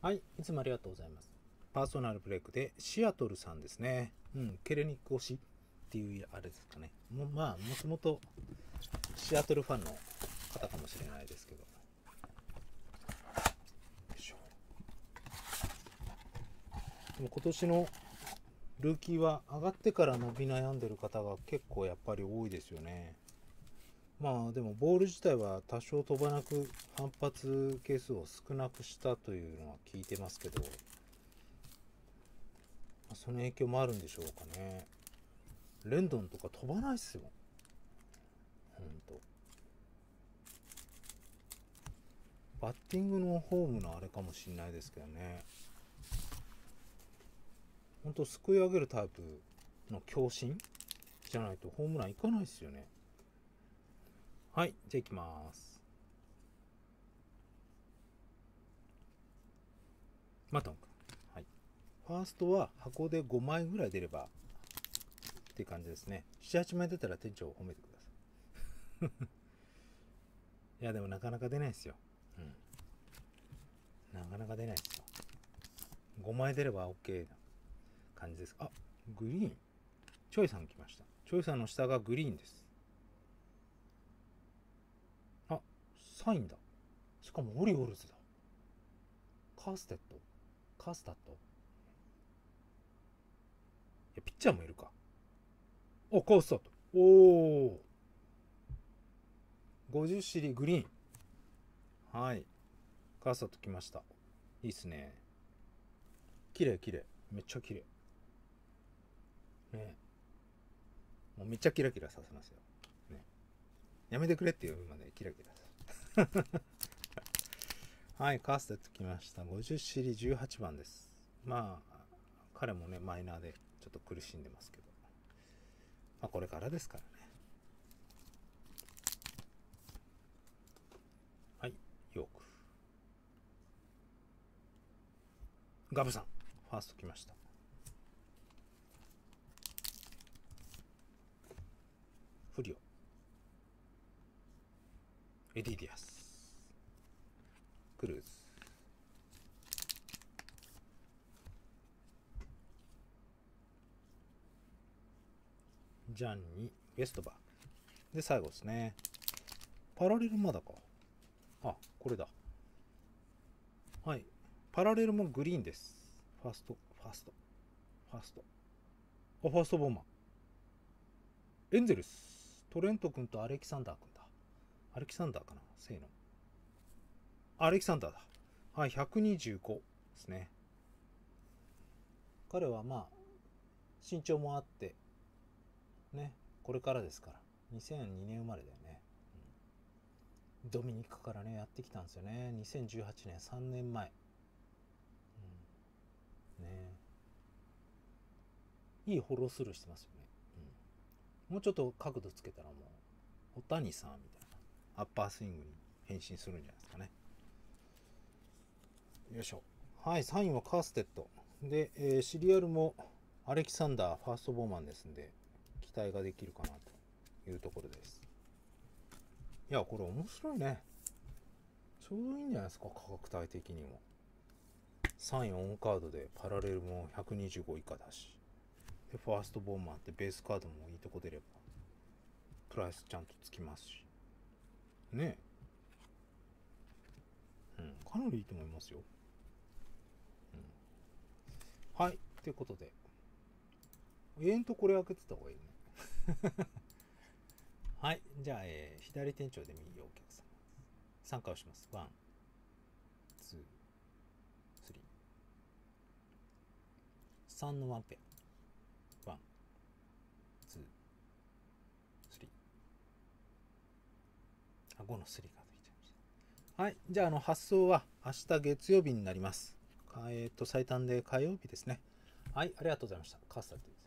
はい、いつもありがとうございます。パーソナルブレイクでシアトルさんですね。うん、ケレニック推しっていうあれですかね。もまあ、もともとシアトルファンの方かもしれないですけど。よいしょでも今年のルーキーは上がってから伸び悩んでる方が結構やっぱり多いですよね。まあでもボール自体は多少飛ばなく反発係数を少なくしたというのは聞いてますけど、まあその影響もあるんでしょうかね。レンドンとか飛ばないっすよ。ほんと。バッティングのフォームのあれかもしんないですけどね。ほんとすくい上げるタイプの強心じゃないとホームランいかないっすよね。はい、じゃあ行きます。マトン君。はい。ファーストは箱で5枚ぐらい出ればっていう感じですね。7、8枚出たら店長を褒めてください。いや、でもなかなか出ないですよ。うん。なかなか出ないですよ。5枚出れば OK な感じです。あ、グリーン。チョイさん来ました。チョイさんの下がグリーンです。あ、サインだ。しかもオリオールズだ。カーステッド。カースタッド。いや、ピッチャーもいるか。お、カースタッド。おお。50シリグリーン。はい。カースタッド来ました。いいっすね。綺麗綺麗。めっちゃ綺麗。ねもうめっちゃキラキラさせますよ。ね。やめてくれっていうまでキラキラ はい、カーステッド来ました。50シリ18番です。まあ、彼もね、マイナーでちょっと苦しんでますけど。まあ、これからですからね。はい、ヨーク。ガブさん、ファースト来ました。フリオ。エディディアス。クルーズ。ジャンにウェストバー。で、最後ですね。パラレルまだか。あ、これだ。はい。パラレルもグリーンです。ファースト、ファースト、ファースト。あ、ファーストボーマー。エンゼルス。トレント君とアレキサンダー君だ。アレキサンダーかな？せーの。アレキサンダーだ。はい、125ですね。彼はまあ、身長もあって、ね、これからですから。2002年生まれだよね。ドミニクからね、やってきたんですよね。2018年、3年前。ねいいフォロースルーしてますよね。うん、もうちょっと角度つけたらもう、小谷さんみたいな、アッパースイングに変身するんじゃないですかね。よいしょ。はい、サインはカーステッド。で、えーシリアルもアレキサンダー、ファーストボーマンですんで、期待ができるかなというところです。いや、これ面白いね。ちょうどいいんじゃないですか、価格帯的にも。3位オンカードでパラレルも125以下だし。で、ファーストボーマンってベースカードもいいとこ出れば、プライスちゃんとつきますし。ね。うん、かなりいいと思いますよ。うん、はい、ということで。永遠とこれ開けてた方がいいね。はい、じゃあ、えー左店長で右お客様。参加をします。 one、two、three。3のワンペア。 one、two、three。あ、5のスリーがついちゃいました。はい。じゃあ、あの、発送は明日月曜日になります。えっ、と、最短で火曜日ですね。はい。ありがとうございました。カースタッド